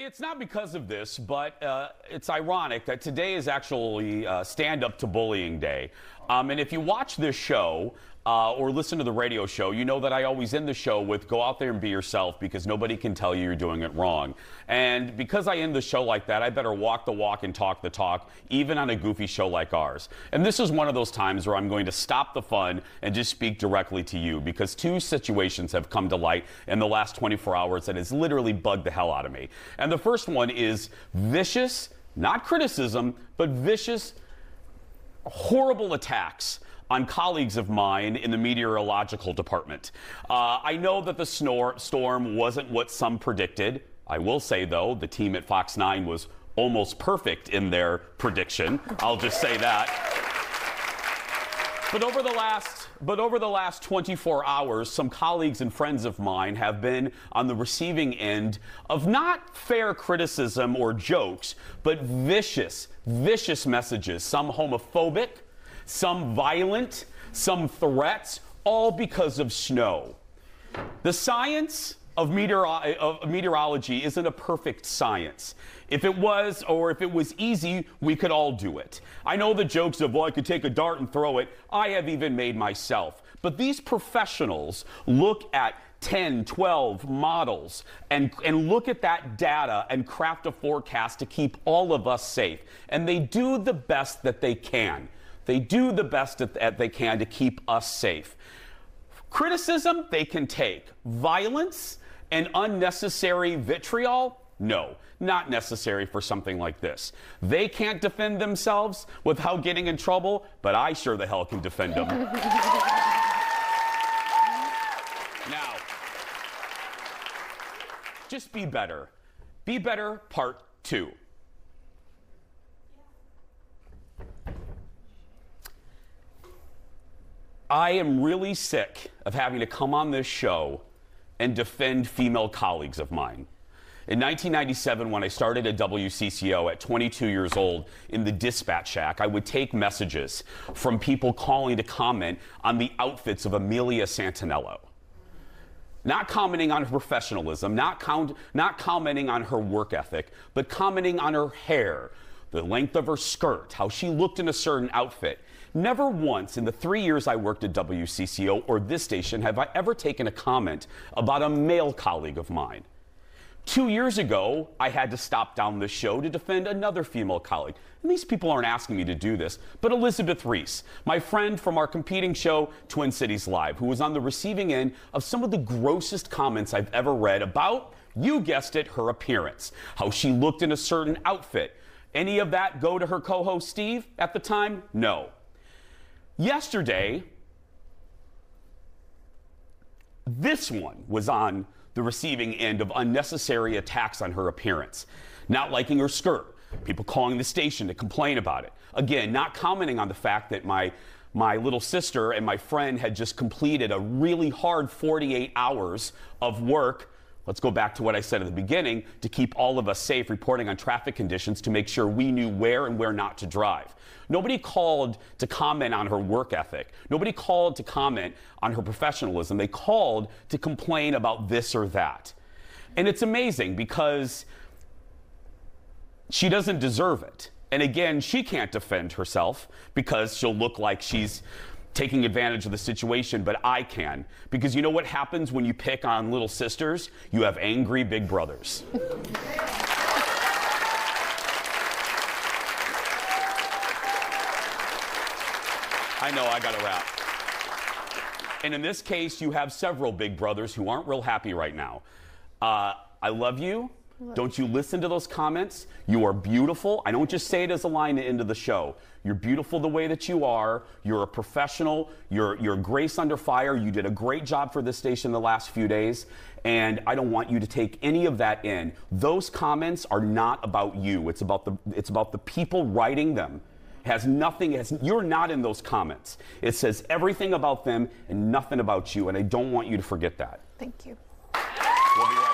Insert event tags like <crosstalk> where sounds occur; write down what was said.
It's not because of this, but uh, it's ironic that today is actually uh, Stand Up to Bullying Day. Um, and if you watch this show, uh, or listen to the radio show, you know that I always end the show with go out there and be yourself because nobody can tell you you're doing it wrong. And because I end the show like that, I better walk the walk and talk the talk, even on a goofy show like ours. And this is one of those times where I'm going to stop the fun and just speak directly to you because two situations have come to light in the last 24 hours that has literally bugged the hell out of me. And the first one is vicious, not criticism, but vicious, horrible attacks on colleagues of mine in the meteorological department. Uh, I know that the snor- storm wasn't what some predicted. I will say, though, the team at Fox 9 was almost perfect in their prediction. I'll just say that. But over the last but over the last 24 hours, some colleagues and friends of mine have been on the receiving end of not fair criticism or jokes, but vicious, vicious messages, some homophobic, some violent, some threats, all because of snow. The science of, meteoro- of, meteorology isn't a perfect science. If it was, or if it was easy, we could all do it. I know the jokes of, well, I could take a dart and throw it. I have even made myself. But these professionals look at 10, 12 models and, and look at that data and craft a forecast to keep all of us safe. And they do the best that they can. They do the best that they can to keep us safe. Criticism, they can take. Violence and unnecessary vitriol, no, not necessary for something like this. They can't defend themselves without getting in trouble, but I sure the hell can defend them. <laughs> now, just be better. Be better, part two. I am really sick of having to come on this show and defend female colleagues of mine. In 1997, when I started at WCCO at 22 years old in the dispatch shack, I would take messages from people calling to comment on the outfits of Amelia Santaniello. Not commenting on her professionalism, not, not commenting on her work ethic, but commenting on her hair, the length of her skirt, how she looked in a certain outfit. Never once in the three years I worked at WCCO or this station have I ever taken a comment about a male colleague of mine. Two years ago, I had to stop down the show to defend another female colleague. And these people aren't asking me to do this, but Elizabeth Ries, my friend from our competing show, Twin Cities Live, who was on the receiving end of some of the grossest comments I've ever read about, you guessed it, her appearance, how she looked in a certain outfit. Any of that go to her co host Steve at the time? No. Yesterday, this one was on the receiving end of unnecessary attacks on her appearance. Not liking her skirt, people calling the station to complain about it. Again, not commenting on the fact that my my little sister and my friend had just completed a really hard 48 hours of work Let's go back to what I said at the beginning to keep all of us safe, reporting on traffic conditions to make sure we knew where and where not to drive. Nobody called to comment on her work ethic. Nobody called to comment on her professionalism. They called to complain about this or that. And it's amazing because she doesn't deserve it. And again, she can't defend herself because she'll look like she's taking advantage of the situation, but I can. Because you know what happens when you pick on little sisters? You have angry big brothers. <laughs> I know, I got to wrap. And in this case, you have several big brothers who aren't real happy right now. Uh, I love you. Don't you listen to those comments? You are beautiful. I don't just say it as a line into the show. You're beautiful the way that you are. You're a professional. You're, you're grace under fire. You did a great job for this station the last few days. And I don't want you to take any of that in. Those comments are not about you. It's about the, it's about the people writing them. It has nothing, has, you're not in those comments. It says everything about them and nothing about you. And I don't want you to forget that. Thank you. We'll